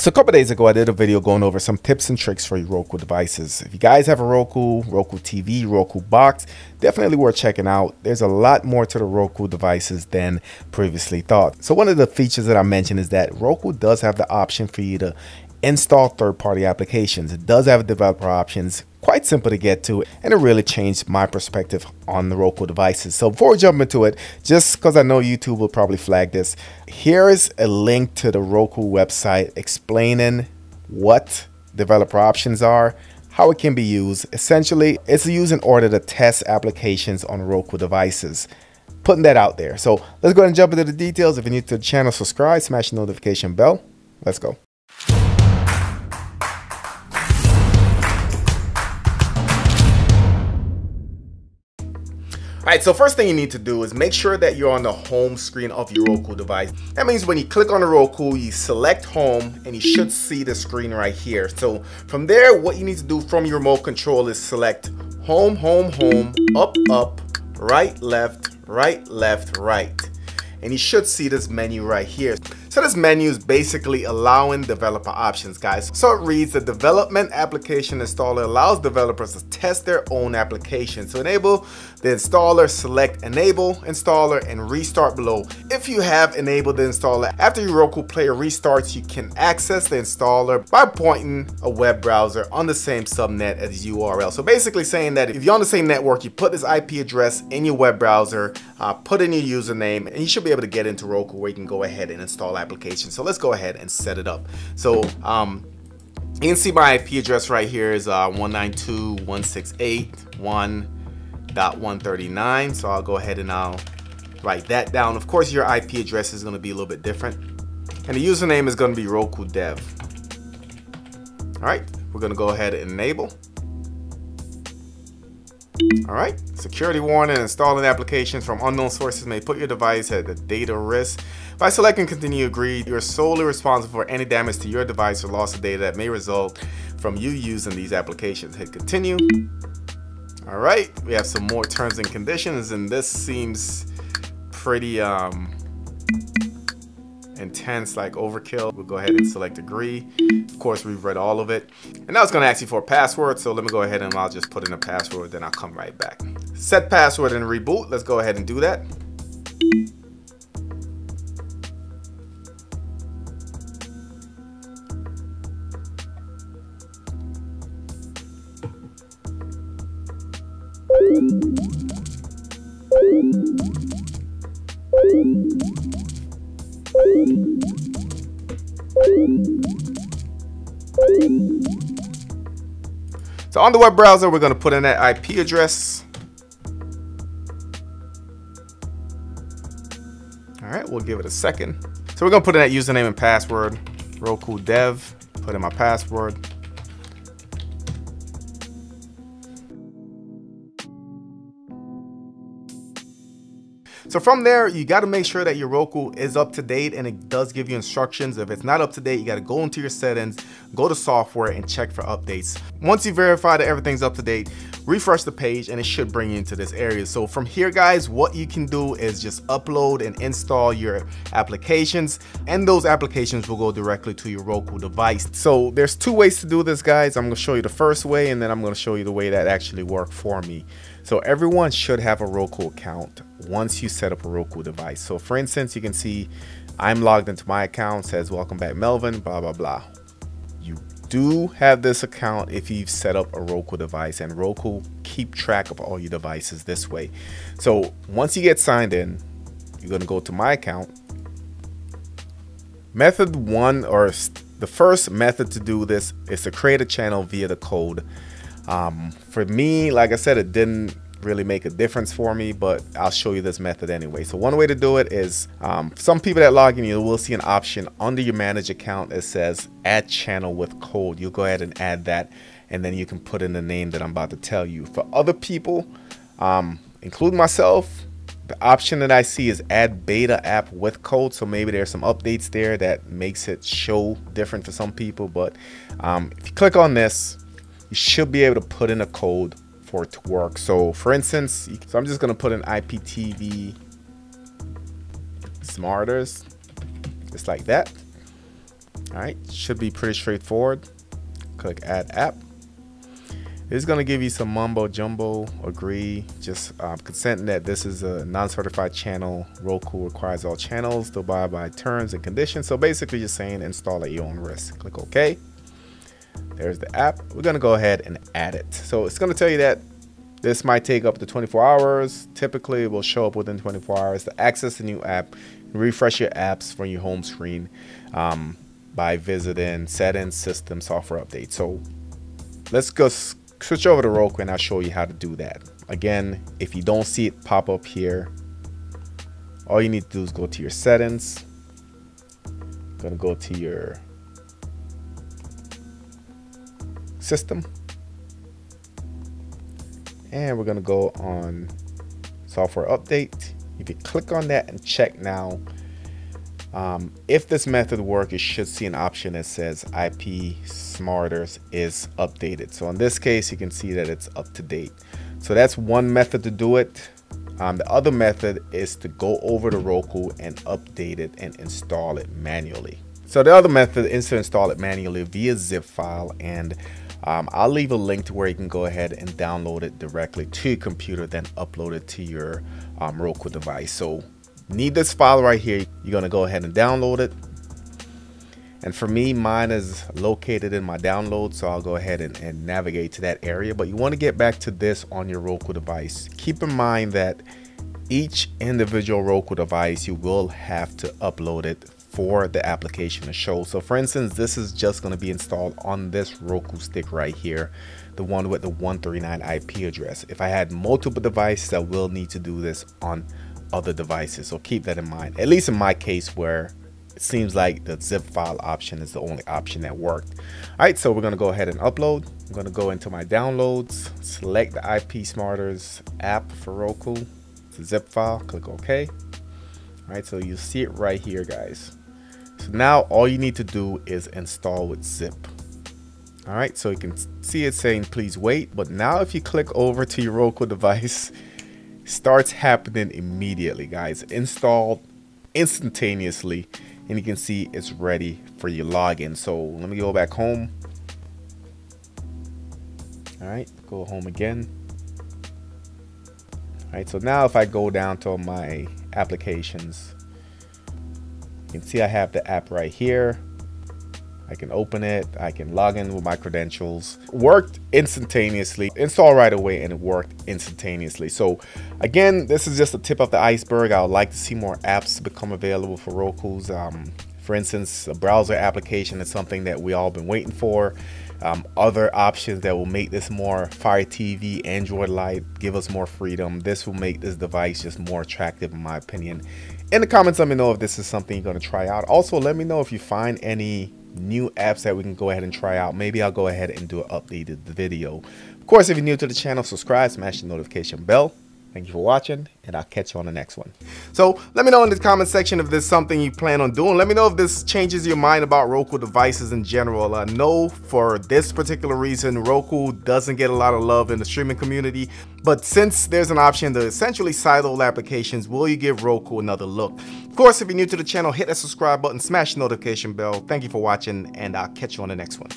So a couple days ago, I did a video going over some tips and tricks for your Roku devices. If you guys have a Roku, Roku TV, Roku box, definitely worth checking out. There's a lot more to the Roku devices than previously thought. So one of the features that I mentioned is that Roku does have the option for you to install third-party applications. It does have developer options, quite simple to get to, and it really changed my perspective on the Roku devices. So before we jump into it, just because I know YouTube will probably flag this, here is a link to the Roku website explaining what developer options are, how it can be used. Essentially, it's used in order to test applications on Roku devices putting that out there. So let's go ahead and jump into the details. If you're new to the channel, subscribe, smash the notification bell. Let's go. All right, so first thing you need to do is make sure that you're on the home screen of your Roku device. That means when you click on the Roku, you select home and you should see the screen right here. So from there, what you need to do from your remote control is select home, home, home, up, up, right, left, right, left, right. And you should see this menu right here. So this menu is basically allowing developer options, guys. So it reads the development application installer allows developers to test their own application. To enable the installer, select enable installer and restart below. If you have enabled the installer, after your Roku player restarts, you can access the installer by pointing a web browser on the same subnet as URL. So basically saying that if you're on the same network, you put this IP address in your web browser, uh, put in your username, and you should be able to get into Roku where you can go ahead and install applications. So let's go ahead and set it up. So um, you can see my IP address right here is uh, 192.168.1.139. So I'll go ahead and I'll write that down. Of course, your IP address is going to be a little bit different. And the username is going to be Roku Dev. All right, we're going to go ahead and enable. All right, security warning, installing applications from unknown sources may put your device at a data risk. By selecting continue agree, you're solely responsible for any damage to your device or loss of data that may result from you using these applications. Hit continue. All right, we have some more terms and conditions and this seems pretty um, intense like overkill. We'll go ahead and select agree. Of course, we've read all of it. And now it's gonna ask you for a password. So let me go ahead and I'll just put in a password, then I'll come right back. Set password and reboot. Let's go ahead and do that. So on the web browser, we're going to put in that IP address. All right, we'll give it a second. So we're going to put in that username and password, Roku Dev, put in my password. So from there, you got to make sure that your Roku is up to date and it does give you instructions. If it's not up to date, you got to go into your settings, go to software and check for updates. Once you verify that everything's up to date, refresh the page and it should bring you into this area. So from here guys, what you can do is just upload and install your applications and those applications will go directly to your Roku device. So there's two ways to do this guys. I'm gonna show you the first way and then I'm gonna show you the way that actually worked for me. So everyone should have a Roku account once you set up a Roku device. So for instance, you can see I'm logged into my account, says welcome back Melvin, blah, blah, blah. You do have this account if you've set up a Roku device and Roku keep track of all your devices this way. So once you get signed in, you're gonna go to my account. Method one or the first method to do this is to create a channel via the code. Um, for me, like I said, it didn't really make a difference for me, but I'll show you this method anyway. So one way to do it is um, some people that log in, you will see an option under your manage account that says add channel with code. You'll go ahead and add that and then you can put in the name that I'm about to tell you. For other people, um, including myself, the option that I see is add beta app with code. So maybe there's some updates there that makes it show different for some people. But um, if you click on this, you should be able to put in a code for it to work. So for instance, so I'm just gonna put an IPTV smarters, just like that. All right, should be pretty straightforward. Click add app. It's to give you some mumbo jumbo, agree, just um, consenting that this is a non-certified channel. Roku requires all channels to abide by terms and conditions. So basically just saying install at your own risk. Click OK. There's the app. We're to go ahead and add it. So it's to tell you that this might take up to 24 hours. Typically, it will show up within 24 hours to access the new app. Refresh your apps from your home screen um, by visiting settings, system, software update. So let's go switch over to Roku and I'll show you how to do that. Again, if you don't see it pop up here, all you need to do is go to your settings. Gonna go to your system. And we're gonna go on software update. If you click on that and check now, um, if this method works, you should see an option that says IP Smarters is updated. So in this case, you can see that it's up to date. So that's one method to do it. Um, the other method is to go over to Roku and update it and install it manually. So the other method is to install it manually via zip file and um, I'll leave a link to where you can go ahead and download it directly to your computer then upload it to your um, Roku device. So need this file right here. You're gonna go ahead and download it. And for me, mine is located in my download, so I'll go ahead and, and navigate to that area. But you wanna get back to this on your Roku device. Keep in mind that each individual Roku device, you will have to upload it for the application to show. So for instance, this is just going to be installed on this Roku stick right here, the one with the 139 IP address. If I had multiple devices, I will need to do this on other devices. So keep that in mind, at least in my case where it seems like the zip file option is the only option that worked. All right, so we're gonna go ahead and upload. I'm gonna go into my downloads, select the IP Smarters app for Roku. It's a zip file, click OK. All right, so you see it right here, guys. Now all you need to do is install with zip. All right, so you can see it saying please wait, but now if you click over to your Roku device, starts happening immediately, guys. Installed instantaneously, and you can see it's ready for your login. So let me go back home. All right, go home again. All right, so now if I go down to my applications, you can see I have the app right here. I can open it. I can log in with my credentials. Worked instantaneously. Install right away and it worked instantaneously. So again, this is just the tip of the iceberg. I would like to see more apps become available for Roku's. Um, for instance, a browser application is something that we all been waiting for. Um, other options that will make this more Fire TV, Android Light, give us more freedom. This will make this device just more attractive in my opinion. In the comments, let me know if this is something you're to try out. Also, let me know if you find any new apps that we can go ahead and try out. Maybe I'll go ahead and do an updated video. Of course, if you're new to the channel, subscribe, smash the notification bell. Thank you for watching, and I'll catch you on the next one. So let me know in the comment section if there's something you plan on doing. Let me know if this changes your mind about Roku devices in general. Uh, I know for this particular reason, Roku doesn't get a lot of love in the streaming community, but since there's an option to essentially sideload applications, will you give Roku another look? Of course, if you're new to the channel, hit that subscribe button, smash the notification bell. Thank you for watching, and I'll catch you on the next one.